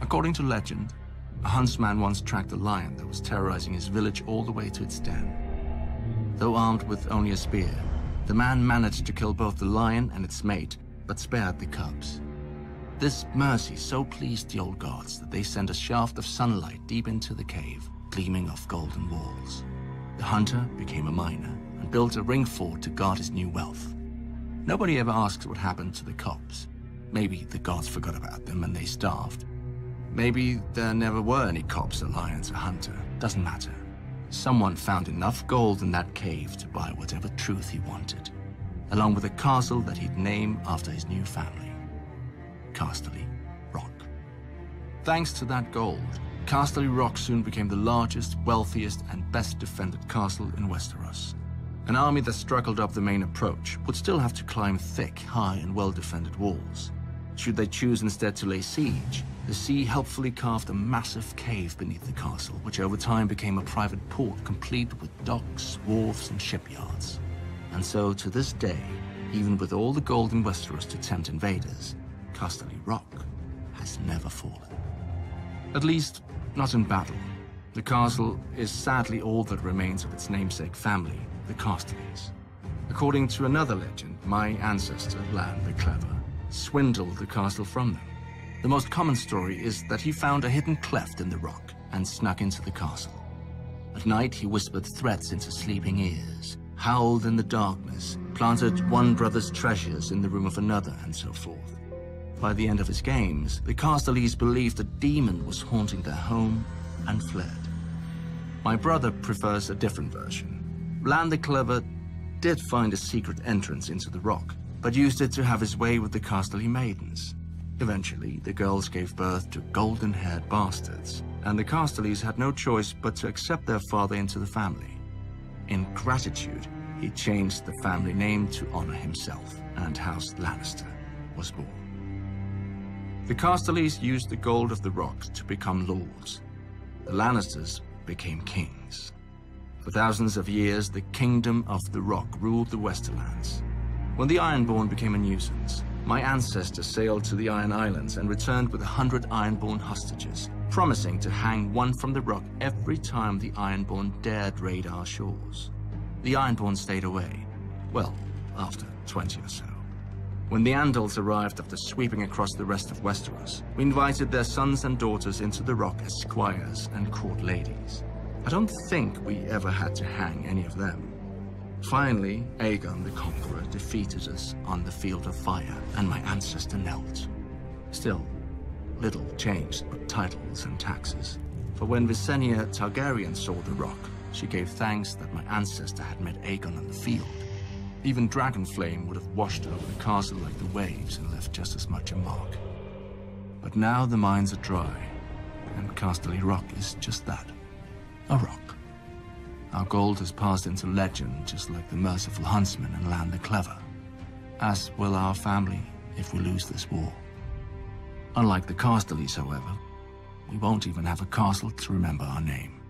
According to legend, a huntsman once tracked a lion that was terrorizing his village all the way to its den. Though armed with only a spear, the man managed to kill both the lion and its mate, but spared the cubs. This mercy so pleased the old gods that they sent a shaft of sunlight deep into the cave, gleaming off golden walls. The hunter became a miner and built a ring fort to guard his new wealth. Nobody ever asks what happened to the cubs. Maybe the gods forgot about them and they starved. Maybe there never were any cops, a lions, a hunter. Doesn't matter. Someone found enough gold in that cave to buy whatever truth he wanted, along with a castle that he'd name after his new family. Casterly Rock. Thanks to that gold, Casterly Rock soon became the largest, wealthiest, and best defended castle in Westeros. An army that struggled up the main approach would still have to climb thick, high, and well-defended walls. Should they choose instead to lay siege, the sea helpfully carved a massive cave beneath the castle, which over time became a private port complete with docks, wharves, and shipyards. And so, to this day, even with all the gold in Westeros to tempt invaders, Casterly Rock has never fallen. At least, not in battle. The castle is sadly all that remains of its namesake family, the Casterlys. According to another legend, my ancestor, Lann the Clever, swindled the castle from them. The most common story is that he found a hidden cleft in the rock and snuck into the castle. At night, he whispered threats into sleeping ears, howled in the darkness, planted one brother's treasures in the room of another, and so forth. By the end of his games, the Casterlys believed a demon was haunting their home and fled. My brother prefers a different version. Lann the Clever did find a secret entrance into the rock, but used it to have his way with the Casterly maidens. Eventually, the girls gave birth to golden-haired bastards, and the Casterlys had no choice but to accept their father into the family. In gratitude, he changed the family name to honor himself, and House Lannister was born. The Casterlys used the gold of the rock to become lords. The Lannisters became kings. For thousands of years, the Kingdom of the Rock ruled the Westerlands. When the Ironborn became a nuisance, my ancestors sailed to the Iron Islands and returned with a hundred Ironborn hostages, promising to hang one from the rock every time the Ironborn dared raid our shores. The Ironborn stayed away. Well, after 20 or so. When the Andals arrived after sweeping across the rest of Westeros, we invited their sons and daughters into the rock as squires and court ladies. I don't think we ever had to hang any of them. Finally, Aegon the Conqueror defeated us on the Field of Fire, and my ancestor knelt. Still, little changed but titles and taxes. For when Visenya Targaryen saw the rock, she gave thanks that my ancestor had met Aegon on the field. Even Dragonflame would have washed over the castle like the waves and left just as much a mark. But now the mines are dry, and Casterly Rock is just that, a rock. Our gold has passed into legend, just like the merciful huntsman and Lann the Clever. As will our family if we lose this war. Unlike the Casterlys, however, we won't even have a castle to remember our name.